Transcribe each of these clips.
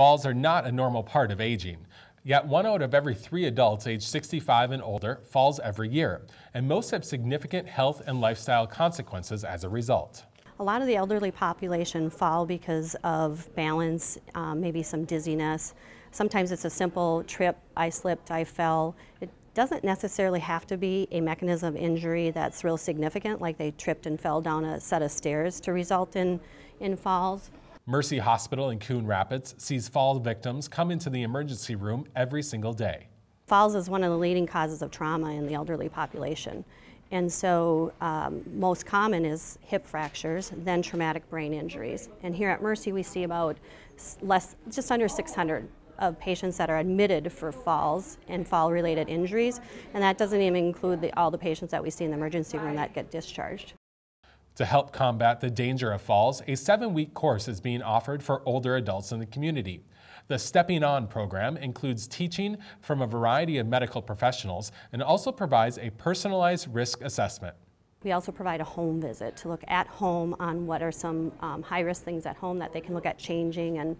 Falls are not a normal part of aging. Yet one out of every three adults aged 65 and older falls every year, and most have significant health and lifestyle consequences as a result. A lot of the elderly population fall because of balance, um, maybe some dizziness. Sometimes it's a simple trip, I slipped, I fell. It doesn't necessarily have to be a mechanism of injury that's real significant, like they tripped and fell down a set of stairs to result in, in falls. Mercy Hospital in Coon Rapids sees fall victims come into the emergency room every single day. Falls is one of the leading causes of trauma in the elderly population. And so um, most common is hip fractures, then traumatic brain injuries. And here at Mercy we see about less, just under 600 of patients that are admitted for falls and fall related injuries. And that doesn't even include the, all the patients that we see in the emergency room that get discharged. To help combat the danger of falls, a seven week course is being offered for older adults in the community. The Stepping On program includes teaching from a variety of medical professionals and also provides a personalized risk assessment. We also provide a home visit to look at home on what are some um, high risk things at home that they can look at changing and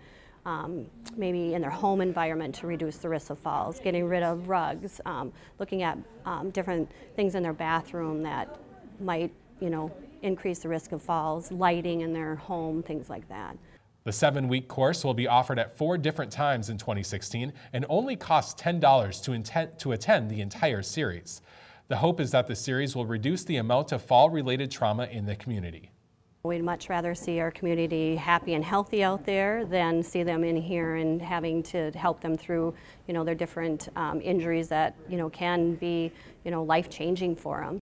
um, maybe in their home environment to reduce the risk of falls, getting rid of rugs, um, looking at um, different things in their bathroom that might, you know, increase the risk of falls, lighting in their home, things like that. The seven week course will be offered at four different times in 2016 and only costs $10 to, intent, to attend the entire series. The hope is that the series will reduce the amount of fall related trauma in the community. We'd much rather see our community happy and healthy out there than see them in here and having to help them through, you know, their different um, injuries that, you know, can be, you know, life changing for them.